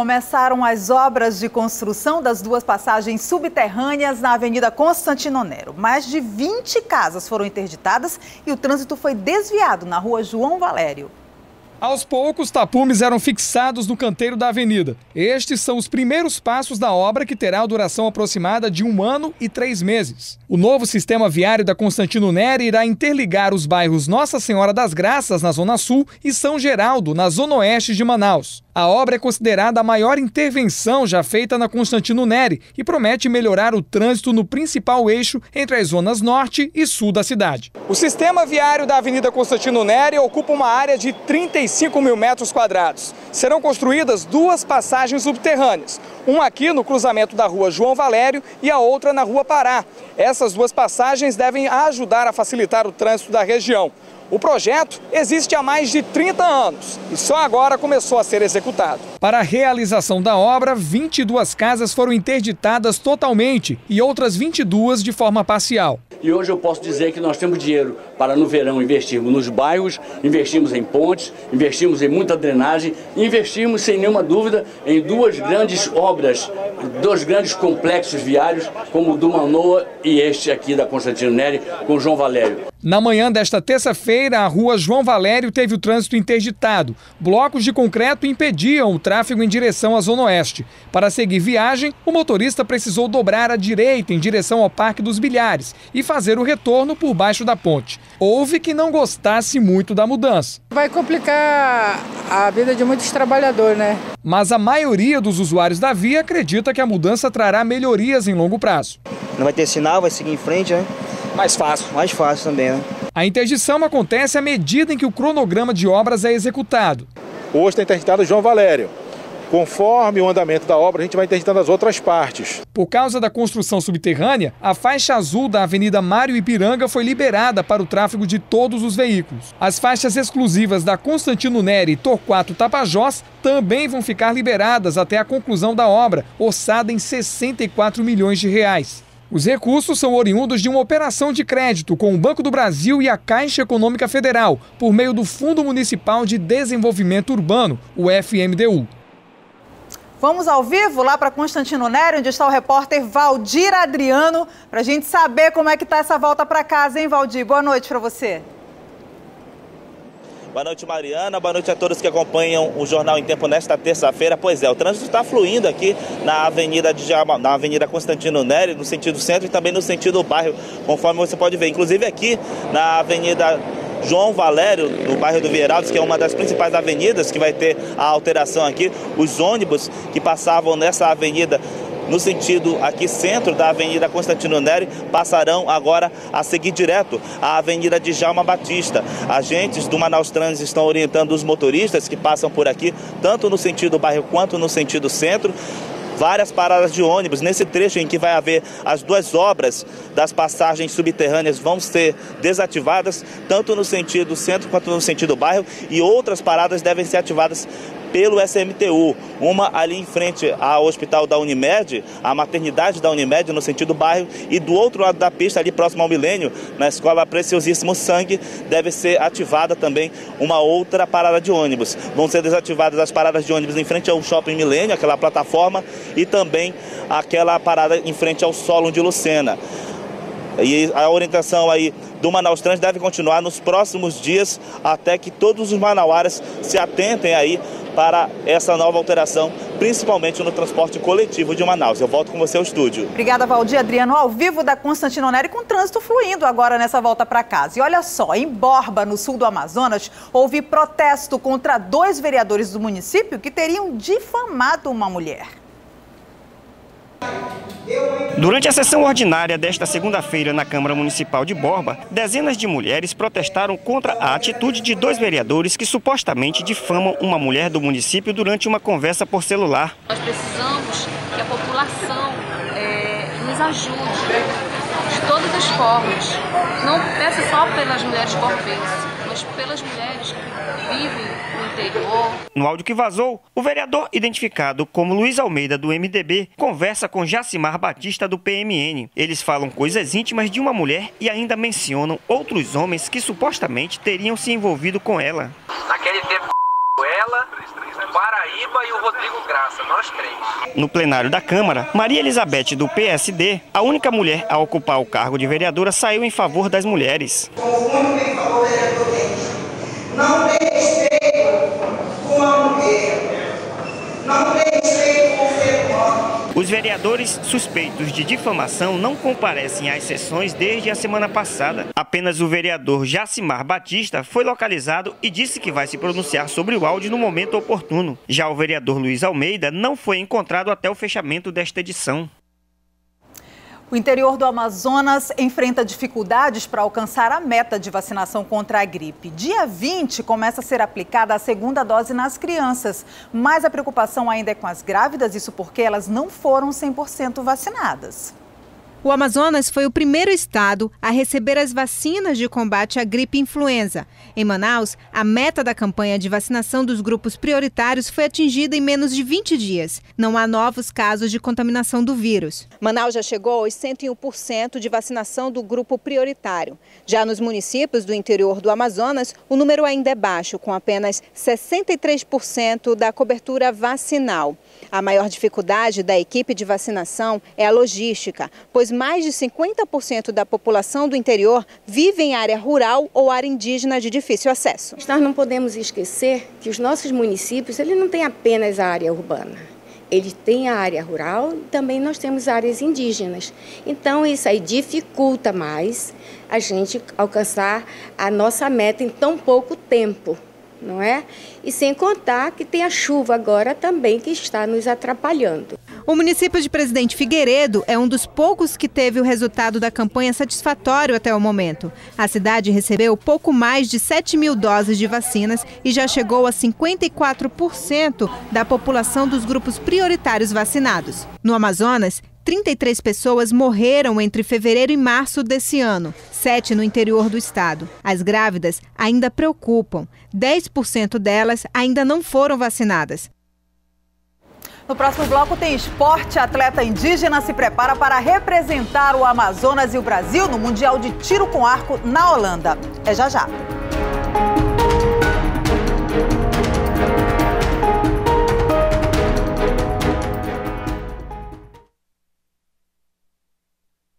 Começaram as obras de construção das duas passagens subterrâneas na Avenida Constantino Nero. Mais de 20 casas foram interditadas e o trânsito foi desviado na rua João Valério. Aos poucos, tapumes eram fixados no canteiro da avenida. Estes são os primeiros passos da obra que terá duração aproximada de um ano e três meses. O novo sistema viário da Constantino Neri irá interligar os bairros Nossa Senhora das Graças, na Zona Sul, e São Geraldo, na Zona Oeste de Manaus. A obra é considerada a maior intervenção já feita na Constantino Neri e promete melhorar o trânsito no principal eixo entre as zonas norte e sul da cidade. O sistema viário da Avenida Constantino Neri ocupa uma área de 35 mil metros quadrados. Serão construídas duas passagens subterrâneas, uma aqui no cruzamento da rua João Valério e a outra na rua Pará. Essas duas passagens devem ajudar a facilitar o trânsito da região. O projeto existe há mais de 30 anos e só agora começou a ser executado. Para a realização da obra, 22 casas foram interditadas totalmente e outras 22 de forma parcial. E hoje eu posso dizer que nós temos dinheiro para no verão investirmos nos bairros, investimos em pontes, investimos em muita drenagem, investimos sem nenhuma dúvida em duas grandes obras, dois grandes complexos viários, como o do Manoa e este aqui da Constantino Neri com João Valério. Na manhã desta terça-feira, a rua João Valério teve o trânsito interditado. Blocos de concreto impediam o tráfego em direção à Zona Oeste. Para seguir viagem, o motorista precisou dobrar à direita em direção ao Parque dos Bilhares e fazer o retorno por baixo da ponte. Houve que não gostasse muito da mudança. Vai complicar a vida de muitos trabalhadores, né? Mas a maioria dos usuários da via acredita que a mudança trará melhorias em longo prazo. Não vai ter sinal, vai seguir em frente, né? Mais fácil. Mais fácil também, né? A interdição acontece à medida em que o cronograma de obras é executado. Hoje está interditado João Valério. Conforme o andamento da obra, a gente vai interditando as outras partes. Por causa da construção subterrânea, a faixa azul da Avenida Mário Ipiranga foi liberada para o tráfego de todos os veículos. As faixas exclusivas da Constantino Neri e Torquato Tapajós também vão ficar liberadas até a conclusão da obra, orçada em 64 milhões de reais. Os recursos são oriundos de uma operação de crédito com o Banco do Brasil e a Caixa Econômica Federal, por meio do Fundo Municipal de Desenvolvimento Urbano, o FMDU. Vamos ao vivo lá para Constantino Nery, onde está o repórter Valdir Adriano, para a gente saber como é que está essa volta para casa, hein, Valdir? Boa noite para você. Boa noite, Mariana. Boa noite a todos que acompanham o Jornal em Tempo nesta terça-feira. Pois é, o trânsito está fluindo aqui na Avenida, de, na Avenida Constantino Nery, no sentido centro e também no sentido bairro, conforme você pode ver. Inclusive aqui na Avenida João Valério, no bairro do Vieralves, que é uma das principais avenidas que vai ter a alteração aqui. Os ônibus que passavam nessa avenida no sentido aqui centro da Avenida Constantino Neri, passarão agora a seguir direto à Avenida de Jalma Batista. Agentes do Manaus Trans estão orientando os motoristas que passam por aqui, tanto no sentido bairro quanto no sentido centro, várias paradas de ônibus. Nesse trecho em que vai haver as duas obras das passagens subterrâneas vão ser desativadas, tanto no sentido centro quanto no sentido bairro, e outras paradas devem ser ativadas pelo SMTU. Uma ali em frente ao hospital da Unimed, a maternidade da Unimed no sentido bairro, e do outro lado da pista, ali próximo ao Milênio, na escola Preciosíssimo Sangue, deve ser ativada também uma outra parada de ônibus. Vão ser desativadas as paradas de ônibus em frente ao Shopping Milênio, aquela plataforma, e também aquela parada em frente ao Solo de Lucena. E a orientação aí do Manaus Trans deve continuar nos próximos dias até que todos os manauaras se atentem aí para essa nova alteração, principalmente no transporte coletivo de Manaus. Eu volto com você ao estúdio. Obrigada, Valdir Adriano, ao vivo da Constantino Neri, com trânsito fluindo agora nessa volta para casa. E olha só, em Borba, no sul do Amazonas, houve protesto contra dois vereadores do município que teriam difamado uma mulher. Durante a sessão ordinária desta segunda-feira na Câmara Municipal de Borba, dezenas de mulheres protestaram contra a atitude de dois vereadores que supostamente difamam uma mulher do município durante uma conversa por celular. Nós precisamos que a população é, nos ajude de todas as formas. Não peça só pelas mulheres borbenses, mas pelas mulheres que vivem No áudio que vazou, o vereador identificado como Luiz Almeida do MDB conversa com Jacimar Batista do PMN. Eles falam coisas íntimas de uma mulher e ainda mencionam outros homens que supostamente teriam se envolvido com ela. Naquele tempo ela, Paraíba e o Rodrigo Graça, nós três. No plenário da Câmara, Maria Elizabeth, do PSD, a única mulher a ocupar o cargo de vereadora, saiu em favor das mulheres. Não tem respeito Os vereadores suspeitos de difamação não comparecem às sessões desde a semana passada. Apenas o vereador Jacimar Batista foi localizado e disse que vai se pronunciar sobre o áudio no momento oportuno. Já o vereador Luiz Almeida não foi encontrado até o fechamento desta edição. O interior do Amazonas enfrenta dificuldades para alcançar a meta de vacinação contra a gripe. Dia 20 começa a ser aplicada a segunda dose nas crianças, mas a preocupação ainda é com as grávidas, isso porque elas não foram 100% vacinadas. O Amazonas foi o primeiro estado a receber as vacinas de combate à gripe influenza. Em Manaus, a meta da campanha de vacinação dos grupos prioritários foi atingida em menos de 20 dias. Não há novos casos de contaminação do vírus. Manaus já chegou aos 101% de vacinação do grupo prioritário. Já nos municípios do interior do Amazonas, o número ainda é baixo, com apenas 63% da cobertura vacinal. A maior dificuldade da equipe de vacinação é a logística, pois mais de 50% da população do interior vive em área rural ou área indígena de difícil acesso. Nós não podemos esquecer que os nossos municípios ele não têm apenas a área urbana. Ele tem a área rural e também nós temos áreas indígenas. Então, isso aí dificulta mais a gente alcançar a nossa meta em tão pouco tempo não é? E sem contar que tem a chuva agora também que está nos atrapalhando. O município de Presidente Figueiredo é um dos poucos que teve o resultado da campanha satisfatório até o momento. A cidade recebeu pouco mais de 7 mil doses de vacinas e já chegou a 54% da população dos grupos prioritários vacinados. No Amazonas, 33 pessoas morreram entre fevereiro e março desse ano, sete no interior do estado. As grávidas ainda preocupam. 10% delas ainda não foram vacinadas. No próximo bloco tem esporte. Atleta indígena se prepara para representar o Amazonas e o Brasil no Mundial de Tiro com Arco na Holanda. É já já.